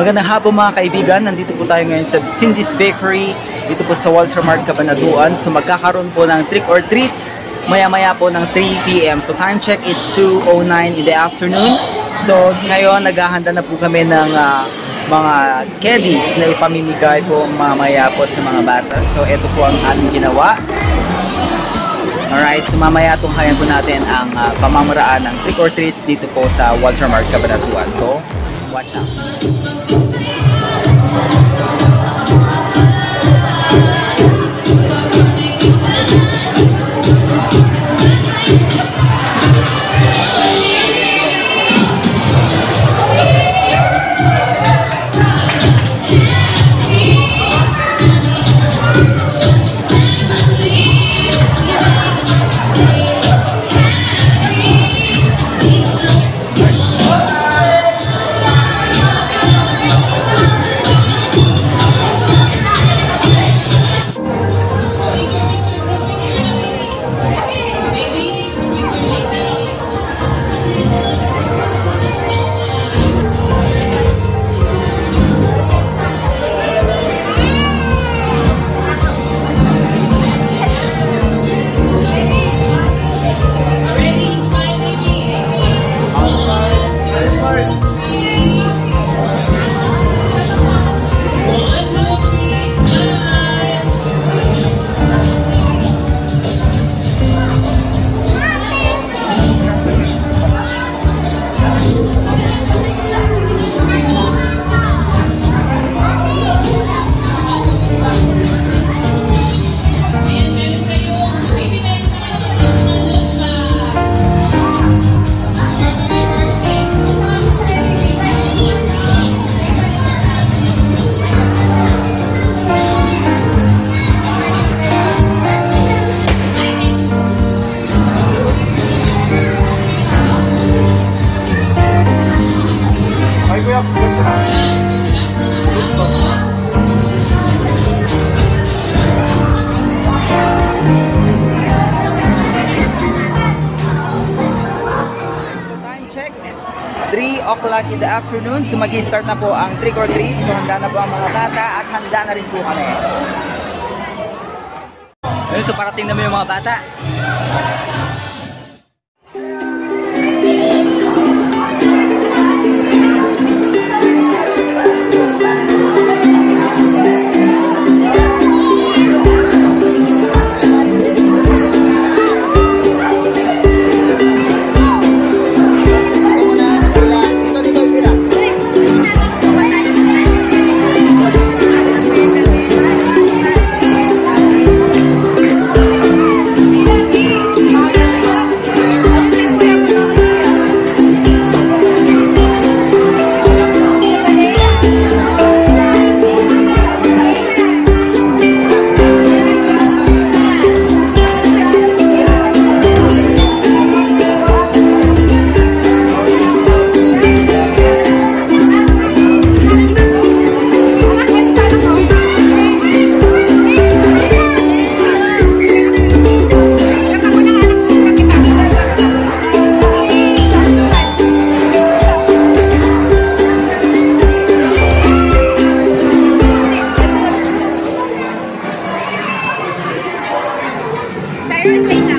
Magandang hapon mga kaibigan, nandito po tayo ngayon sa Cindy's Bakery dito po sa Walter Mart Cabanatuan. So magkakaroon po ng trick or treats maya-maya po ng 3 p.m. So time check is 2.09 in the afternoon. So ngayon naghahanda na po kami ng ah, mga candies na ipamimigay po mamaya po sa mga bata. So ito po ang aming ginawa. Alright, so mamaya tunghayan po natin ang ah, pamamaraan ng trick or treats dito po sa Walter Mart Cabanatuan. So watch out. O'clock in the afternoon. So mag-start na po ang trick or treat. So handa na po ang mga bata at handa na rin po kami. Ayun, so parating naman yung mga bata. Iron Maiden.